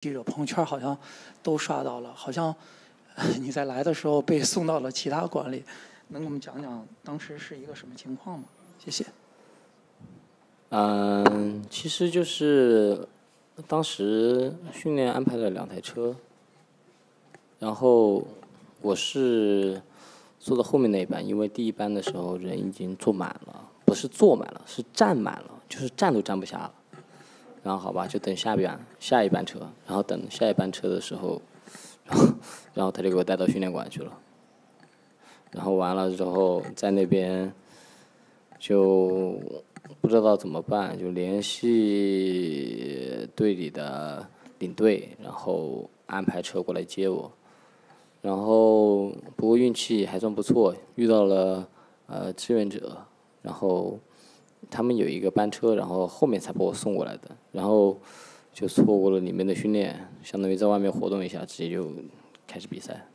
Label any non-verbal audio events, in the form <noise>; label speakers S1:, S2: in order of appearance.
S1: 记者朋友圈好像都刷到了，好像 <laughs> 你在来的时候被送到了其他馆里，能给我们讲讲当时是一个什么情况吗？谢谢。
S2: 嗯，其实就是当时训练安排了两台车，然后我是坐到后面那一班，因为第一班的时候人已经坐满了，不是坐满了，是站满了，就是站都站不下了。然后好吧，就等下一班下一班车，然后等下一班车的时候，然后 <laughs> 然后他就给我带到训练馆去了。然后完了之后，在那边就不知道怎么办，就联系队里的领队，然后安排车过来接我。然后不过运气还算不错，遇到了呃志愿者，然后他们有一个班车，然后后面才把我送过来的，然后就错过了里面的训练，相当于在外面活动一下，直接就开始比赛。